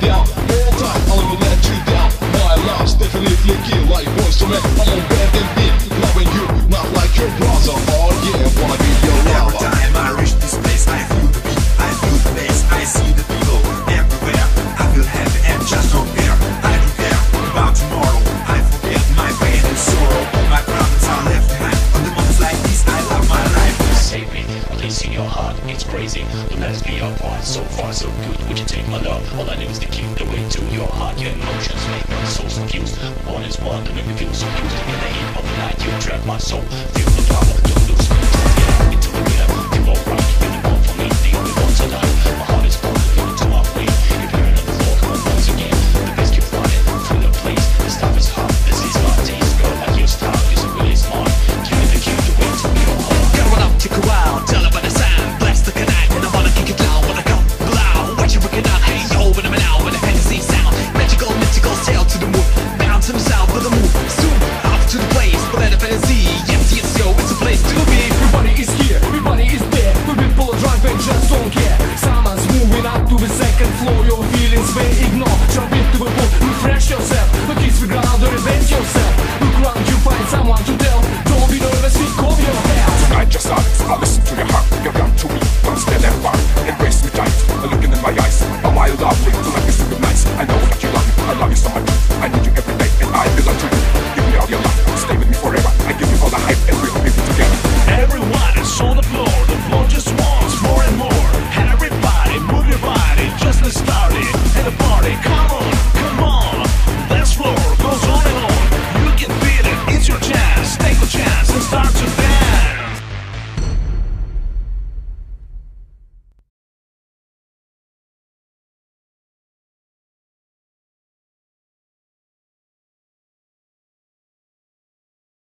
down All time, I'll never let you down. My life's definitely a like one me I'm on bad crazy. The let's be apart, so far so good. Would you take my love? All I do is to keep the way to your heart. Your emotions make me so confused. One is one to make me feel so used. In the heat of the night, you trap my soul. Feel the power, to floor. Your feelings may ignore. Jump into the pool, refresh yourself. The kids will ground, revenge yourself. Look around, you find someone to tell. Don't be nervous, think of your head. Tonight just honest, I listen to your heart You're down to me, don't stand that far Embrace me tight, looking in my eyes A wild love till I kiss you goodnight I know that you love me, I love you so much